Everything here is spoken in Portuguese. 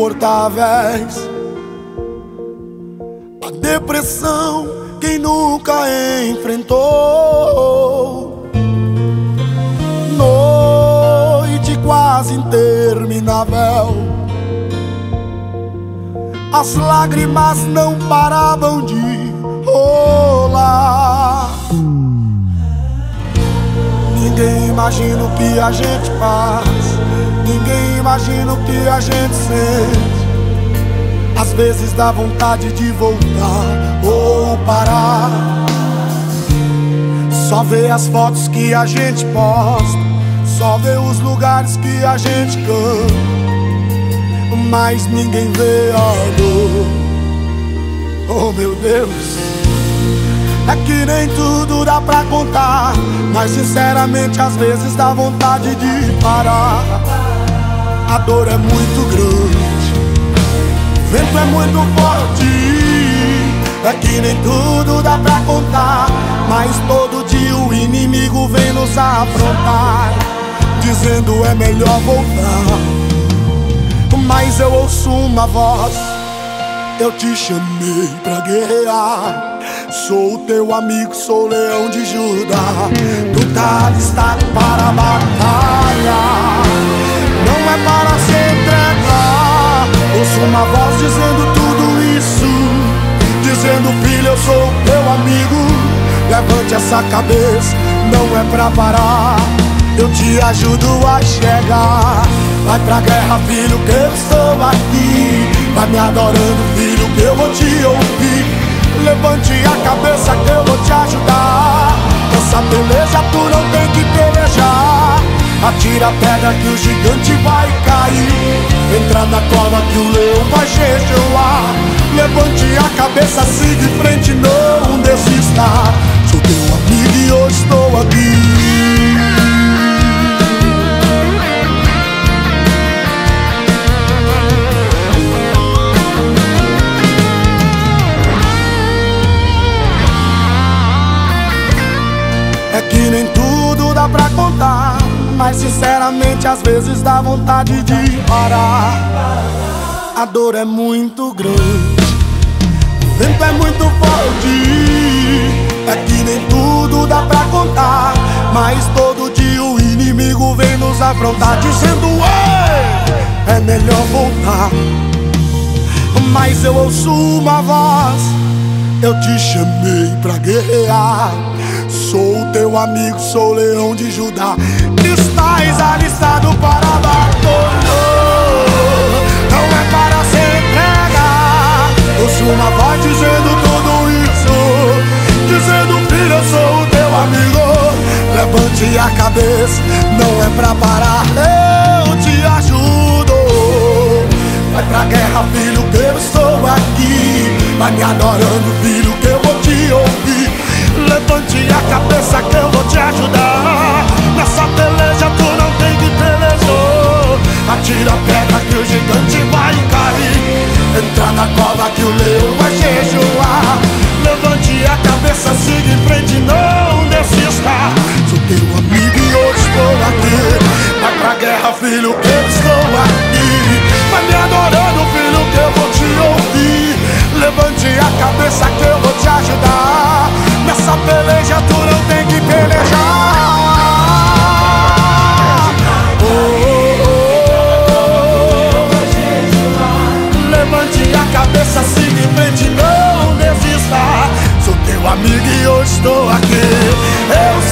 inevitáveis. A depressão, quem nunca enfrentou? Noite quase interminável. As lágrimas não paravam de rolar. Ninguém imagina o que a gente faz. Ninguém imagina o que a gente sente. Às vezes dá vontade de voltar ou parar. Só ver as fotos que a gente posta. Só ver os lugares que a gente canta. Mas ninguém vê a dor. Oh meu Deus. É que nem tudo dá pra contar. Mas sinceramente, às vezes dá vontade de parar. A dor é muito grande, o vento é muito forte. É que nem tudo dá pra contar. Mas todo dia o inimigo vem nos afrontar, dizendo é melhor voltar. Mas eu ouço uma voz. Eu te chamei pra guerrear. Sou o teu amigo, sou leão de Judá. Tu tá listado para a eu sou teu amigo. Levante essa cabeça, não é pra parar. Eu te ajudo a chegar. Vai pra guerra, filho, que eu estou aqui. Vai me adorando, filho, que eu vou te ouvir. Levante a cabeça que eu vou te ajudar. Essa beleza tu não tem que pelejar. Atira a pedra que o gigante vai cair. Entra na cova que o leão vai jejuar. Levante a cabeça, siga em frente, não desista. Sou teu amigo e eu estou aqui. É que nem tudo pra contar. Mas sinceramente, às vezes dá vontade de parar. A dor é muito grande, o vento é muito forte. É que nem tudo dá pra contar. Mas todo dia o inimigo vem nos afrontar, dizendo: Ei, é melhor voltar. Mas eu ouço uma voz. Eu te chamei pra guerrear. Sou teu amigo, sou leão de Judá. Estás alistado para a batalha. Não é para se entregar. Ouço uma voz dizendo tudo isso. Dizendo, filho, eu sou o teu amigo. Levante a cabeça, não é pra parar. Eu te ajudo. Vai pra guerra, filho, que eu estou aqui. Vai me adorando, filho, que eu vou te ouvir. Levante a cabeça que eu vou te ajudar. Nessa peleja tu não tem que pelejar. Atira a pedra que o gigante vai cair. Entra na cova que o leão vai jejuar. Levante a cabeça, siga em frente, não desista. Sou teu amigo e eu estou aqui. Vai pra guerra, filho, que estou aqui. Eu